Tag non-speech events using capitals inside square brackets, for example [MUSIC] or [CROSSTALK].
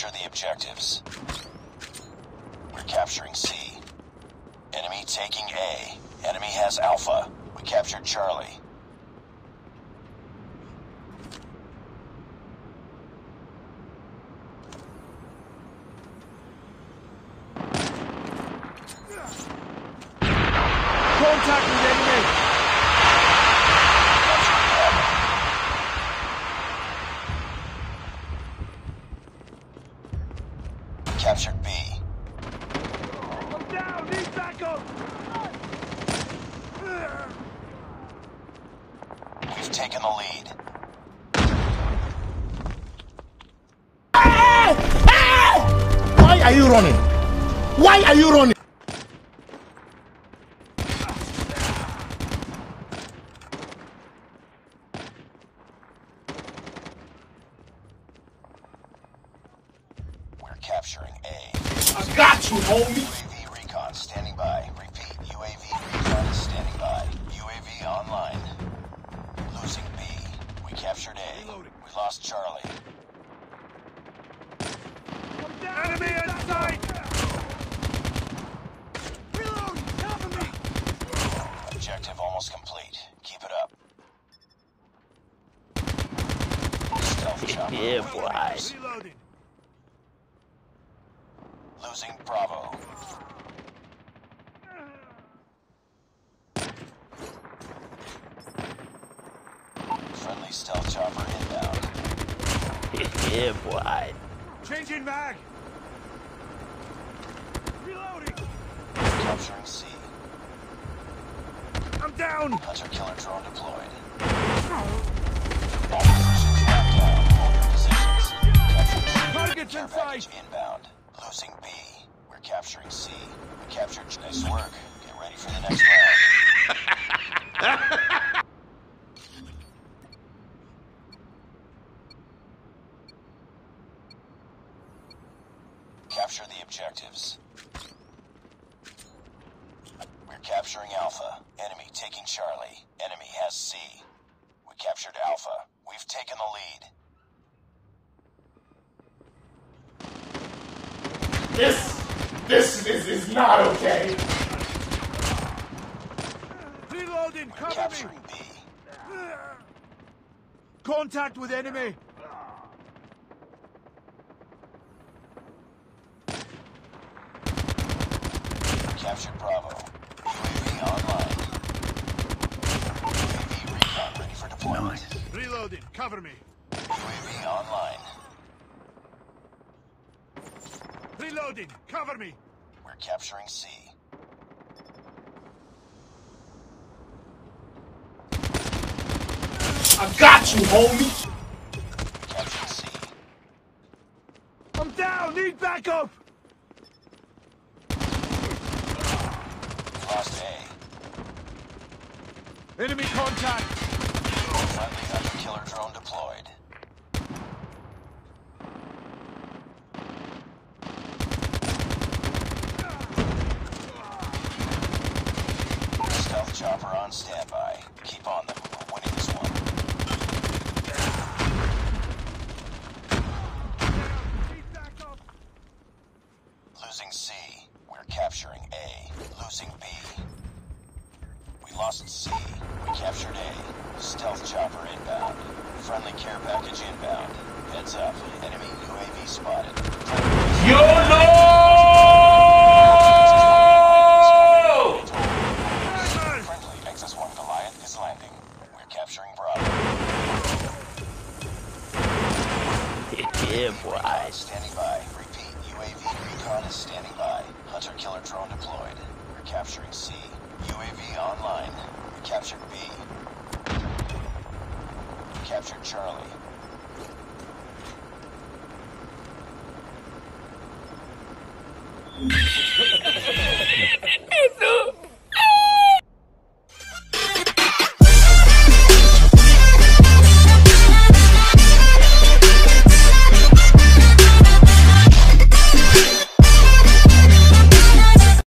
Capture the objectives. We're capturing C. Enemy taking A. Enemy has Alpha. We captured Charlie. Contact with enemy! Captured B. I'm down! Need backup! We've taken the lead. Why are you running? Why are you running? We're capturing A. I got you, homie. UAV recon standing by. Repeat, UAV recon is standing by. UAV online. Losing B. We captured A. We lost Charlie. Enemy in sight! Reload! Cover me! Objective almost complete. Keep it up. Stealth chopper. Yeah, boy. Reloading! Losing Bravo. Friendly stealth chopper inbound. [LAUGHS] Yeah, boy. Changing mag! Reloading! Capturing C. I'm down! Hunter killer drone deployed. All positions locked down. Hold your positions. Capturing C. Targets Care in sight! inbound. Losing B. We're capturing C. We captured. Nice work. Get ready for the next round. Capture the objectives. We're capturing Alpha. Enemy taking Charlie. Enemy has C. We captured Alpha. We've taken the lead. This, this is, is not okay. Reloading! We're Cover me! B. Contact with enemy! Captured Bravo. UAV online. UAV recon ready for deployment. Reloading! Cover me! UAV online. Reloading! Cover me! We're capturing C. I got you, homie. Capturing C. I'm down! Need backup! Lost A. Enemy contact! Friendly hunter killer drone deployed. Stealth chopper on standby. Keep on them. We're winning this one. Losing C. We're capturing A. Losing B. We lost C. We captured A. Stealth chopper inbound. Friendly care package inbound. Heads up. Enemy UAV spotted. YOLO! Friendly XS-1 Goliath is landing. We're capturing Bravo. [LAUGHS] Yeah, boy. Standing by. Repeat. UAV recon is standing by. Hunter killer drone deployed. We're capturing C. UAV online. We captured B. We captured Charlie.